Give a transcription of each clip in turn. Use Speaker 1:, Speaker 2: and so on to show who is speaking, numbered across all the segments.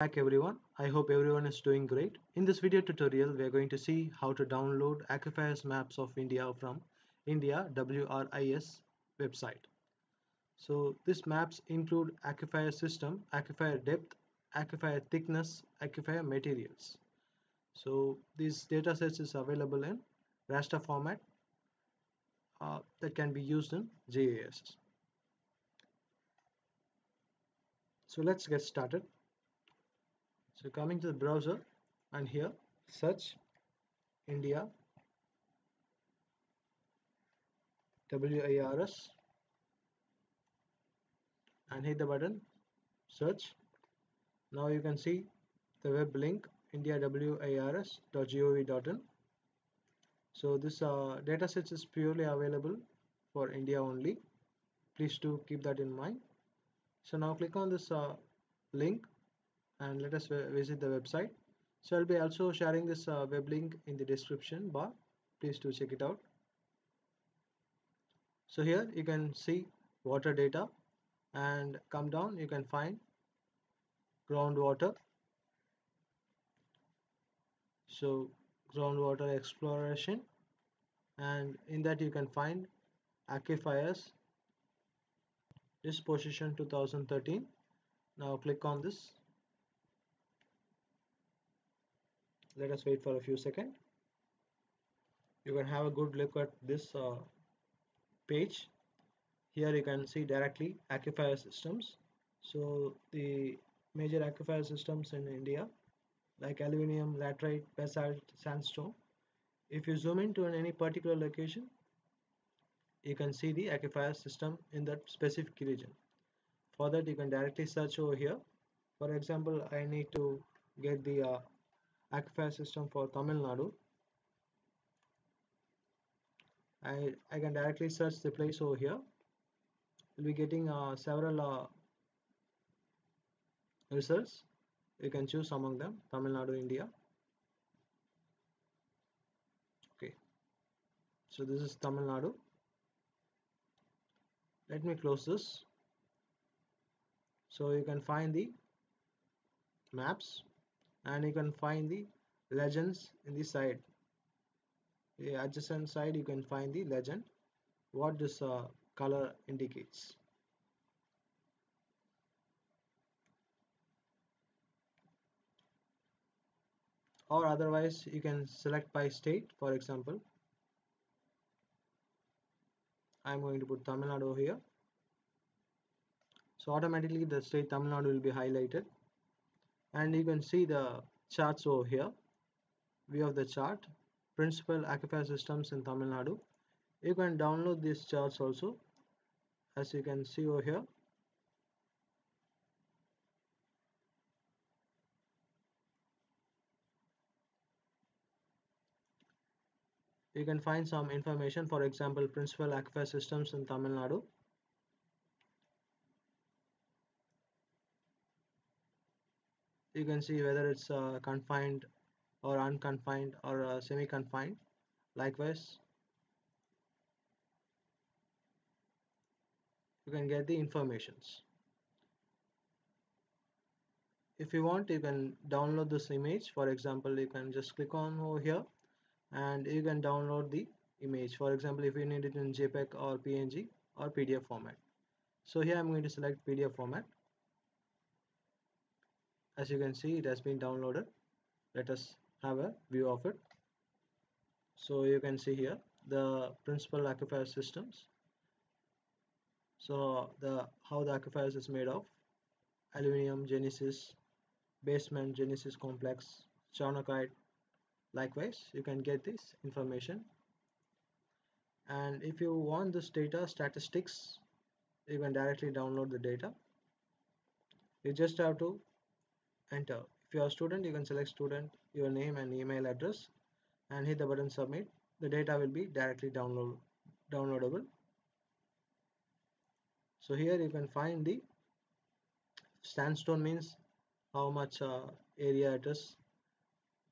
Speaker 1: back everyone i hope everyone is doing great in this video tutorial we are going to see how to download aquifers maps of india from india wris website so these maps include aquifer system aquifer depth aquifer thickness aquifer materials so these datasets is available in raster format uh, that can be used in GIS. So let's get started. So coming to the browser and here search India WRIS and hit the button search. Now you can see the web link indiawris.gov.in. So this uh, dataset is purely available for India only. Please do keep that in mind. So now click on this uh, link and let us visit the website. So I'll be also sharing this uh, web link in the description bar. Please do check it out. So here you can see water data and come down you can find groundwater. So groundwater exploration and in that you can find aquifers. This position 2013 now click on this let us wait for a few seconds. You can have a good look at this uh, page. Here you can see directly aquifer systems. So the major aquifer systems in India like alluvium, laterite, basalt, sandstone. If you zoom into any particular location you can see the aquifer system in that specific region. For that you can directly search over here. For example I need to get the uh, aquifer system for Tamil Nadu. I, I can directly search the place over here. We'll be getting uh, several uh, results. You can choose among them Tamil Nadu India. Okay. So this is Tamil Nadu. Let me close this. So you can find the maps and you can find the legends in the side. The adjacent side you can find the legend what this uh, color indicates. Or otherwise you can select by state for example. I'm going to put Tamil Nadu here. So automatically the state Tamil Nadu will be highlighted and you can see the charts over here. View of the chart. Principal aquifer systems in Tamil Nadu. You can download these charts also as you can see over here. You can find some information for example principal aquifer systems in Tamil Nadu you can see whether it's uh, confined or unconfined or uh, semi-confined. Likewise you can get the informations. If you want you can download this image. For example you can just click on over here and you can download the image. For example if you need it in JPEG or PNG or PDF format. So here I'm going to select PDF format as you can see it has been downloaded. Let us have a view of it. So you can see here the principal aquifer systems. So the how the aquifers is made of. Alluvium genesis basement genesis complex charnockite likewise. You can get this information. And if you want this data statistics you can directly download the data. You just have to enter. If you are a student you can select student your name and email address and hit the button submit. The data will be directly download downloadable. So here you can find the sandstone means how much uh, area it is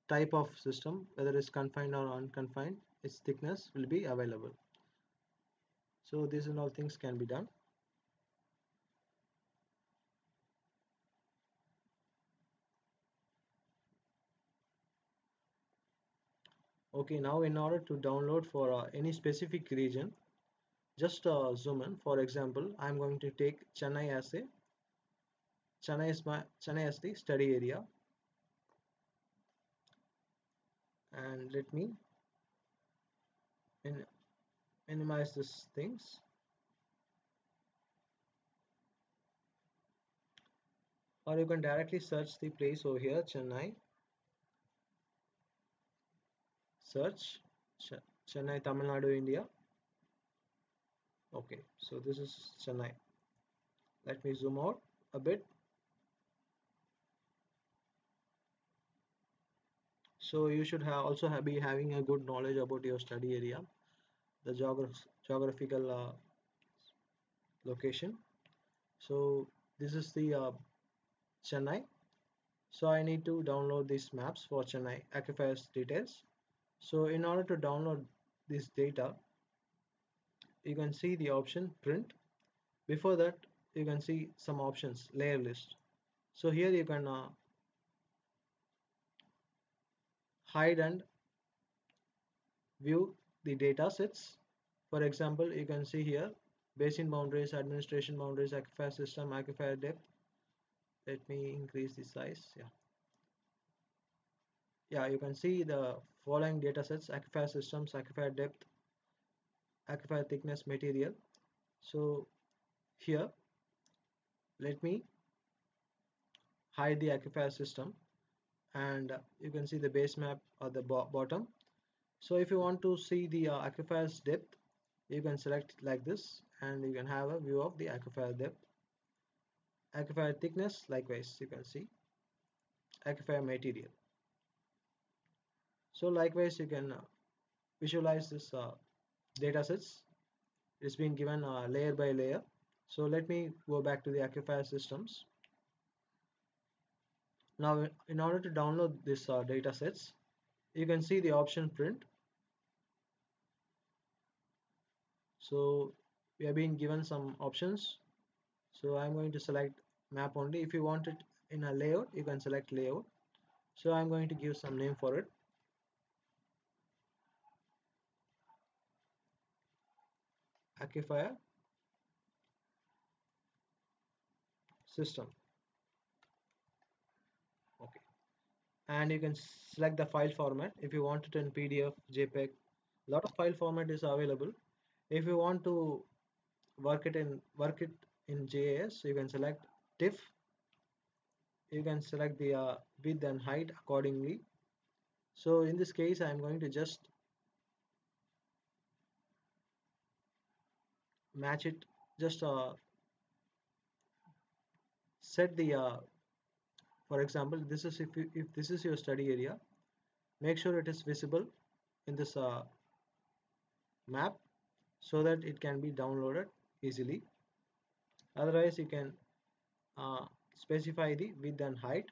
Speaker 1: type of system whether it's confined or unconfined its thickness will be available. So these and all things can be done okay now in order to download for uh, any specific region just uh, zoom in. For example I'm going to take Chennai as a Chennai is my Chennai as the study area. And let me min minimize these things. Or you can directly search the place over here Chennai search. Ch Chennai Tamil Nadu India. Okay so this is Chennai. Let me zoom out a bit. So you should have also have be having a good knowledge about your study area the geograph geographical uh, location. So this is the uh, Chennai. So I need to download these maps for Chennai aquifers details so in order to download this data you can see the option print. Before that you can see some options layer list. So here you can uh, hide and view the data sets. For example you can see here basin boundaries administration boundaries aquifer system aquifer depth. Let me increase the size yeah. Yeah you can see the following data sets aquifer systems aquifer depth aquifer thickness material. So here let me hide the aquifer system and you can see the base map at the bo bottom. So if you want to see the uh, aquifer's depth you can select like this and you can have a view of the aquifer depth. Aquifer thickness likewise you can see. Aquifer material so likewise you can uh, visualize this uh, data sets. It's been given uh, layer by layer. So let me go back to the aquifer systems. Now in order to download this uh, data sets you can see the option print. So we have been given some options. So I'm going to select map only. If you want it in a layout you can select layout. So I'm going to give some name for it aquifer system. Okay. And you can select the file format. If you want it in PDF JPEG a lot of file format is available. If you want to work it in work it in GIS you can select TIFF you can select the uh, width and height accordingly. So in this case I am going to just match it. Just uh, set the uh, for example this is if, you, if this is your study area make sure it is visible in this uh, map so that it can be downloaded easily. Otherwise you can uh, specify the width and height.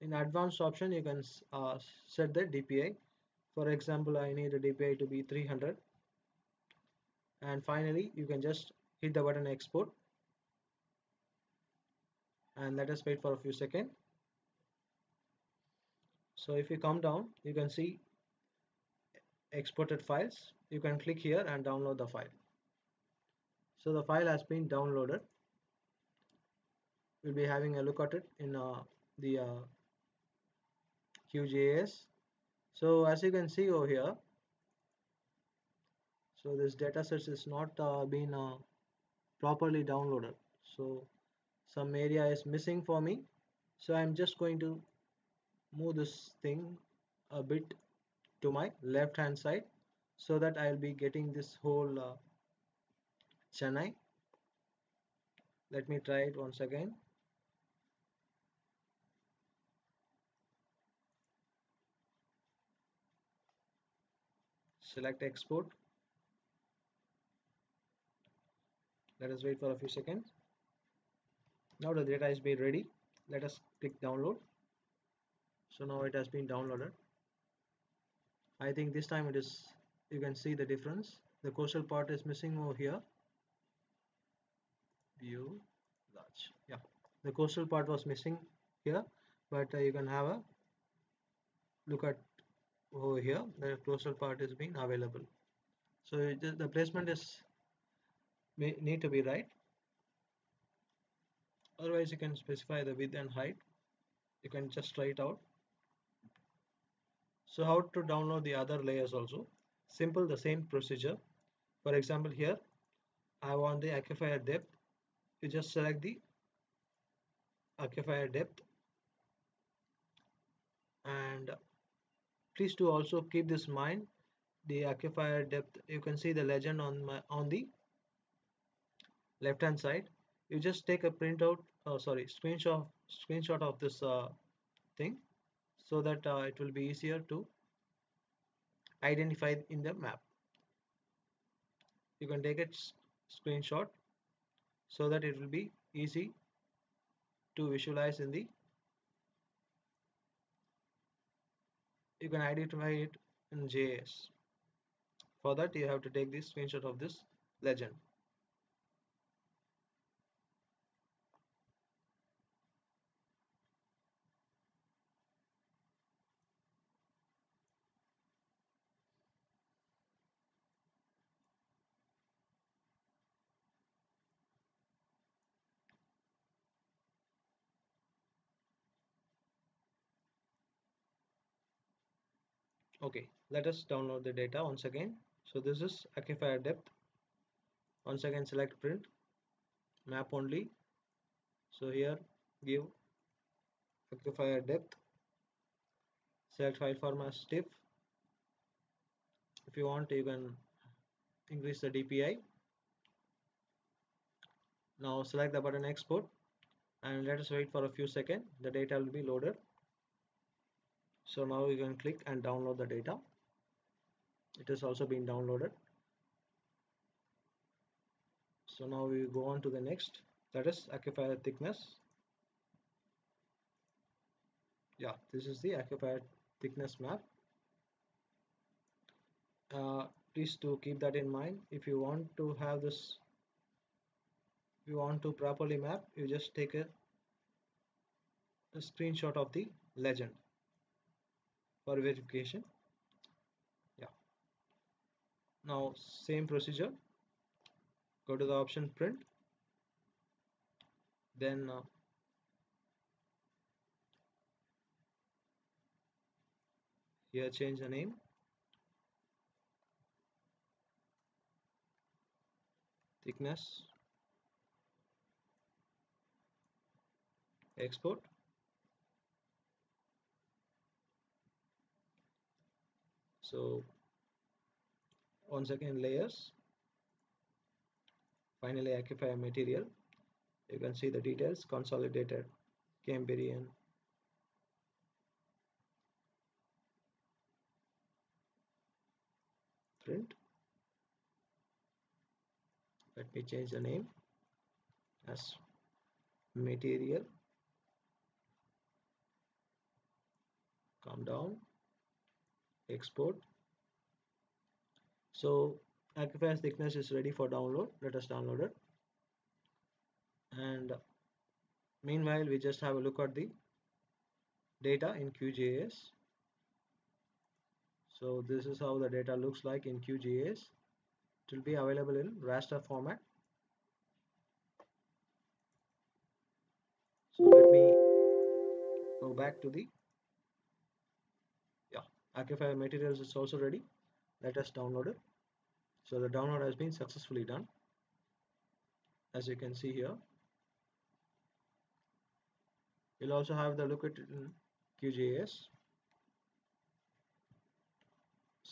Speaker 1: In advanced option you can uh, set the DPI for example I need the DPI to be 300 and finally you can just hit the button export. And let us wait for a few seconds. So if you come down you can see exported files. You can click here and download the file. So the file has been downloaded. We'll be having a look at it in uh, the uh, QGIS so as you can see over here so this dataset is not uh, been uh, properly downloaded. So some area is missing for me. So I'm just going to move this thing a bit to my left hand side so that I'll be getting this whole uh, Chennai. Let me try it once again select export. Let us wait for a few seconds. Now the data is made ready. Let us click download. So now it has been downloaded. I think this time it is you can see the difference. The coastal part is missing over here. View large. Yeah. The coastal part was missing here but uh, you can have a look at over here the closer part is being available. So the placement is may, need to be right. Otherwise you can specify the width and height. You can just try it out. So how to download the other layers also? Simple the same procedure. For example here I want the aquifer depth. You just select the aquifer depth. And please do also keep this in mind the aquifer depth. You can see the legend on my on the left hand side. You just take a printout oh sorry screenshot screenshot of this uh, thing so that uh, it will be easier to identify in the map. You can take a screenshot so that it will be easy to visualize in the you can identify it in GIS for that you have to take this screenshot of this legend okay let us download the data once again. So this is aquifer depth. Once again select print map only. So here give aquifer depth. Select file format TIFF if you want you can increase the DPI now select the button export and let us wait for a few seconds. The data will be loaded so now you can click and download the data. It has also been downloaded. So now we go on to the next. That is aquifer thickness. Yeah this is the aquifer thickness map. Uh, please do keep that in mind. If you want to have this you want to properly map you just take a, a screenshot of the legend for verification. Yeah. Now same procedure. Go to the option print. Then uh, here change the name. Thickness. Export so once again layers. Finally aquifer material. You can see the details. Consolidated Cambrian. Print. Let me change the name as material. Come down export. So aquifer thickness is ready for download. Let us download it. And meanwhile we just have a look at the data in QGIS so this is how the data looks like in QGIS it will be available in raster format. So let me go back to the Aquifer materials is also ready. Let us download it. So the download has been successfully done. As you can see here. You'll also have the look at QGIS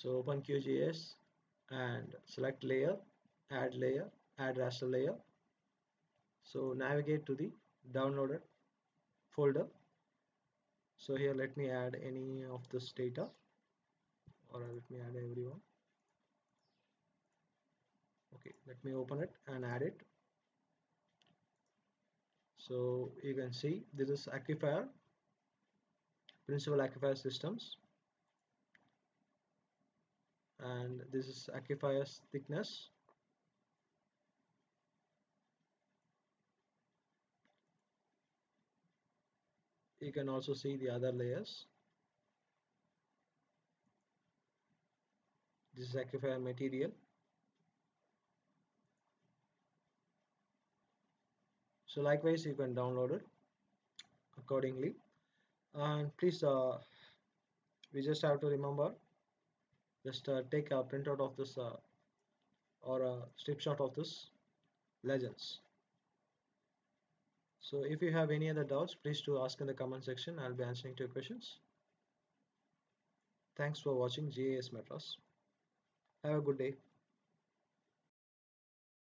Speaker 1: so open QGIS and select layer add layer add raster layer. So navigate to the downloaded folder. So here let me add any of this data or let me add everyone. Okay let me open it and add it. So you can see this is aquifer principal aquifer systems. And this is aquifer's thickness. You can also see the other layers this is aquifer material. So likewise you can download it accordingly. And please uh, we just have to remember just uh, take a printout of this uh, or a snapshot of this legends. So if you have any other doubts please do ask in the comment section. I'll be answering to your questions. Thanks for watching GIS Madras have a good day